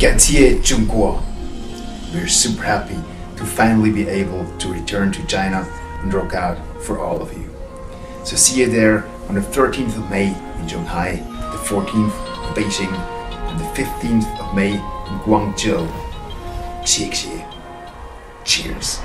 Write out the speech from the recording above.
感谢中国 We're super happy to finally be able to return to China and rock out for all of you. So see you there on the 13th of May in Shanghai, the 14th in Beijing, and the 15th of May in Guangzhou. Cheers.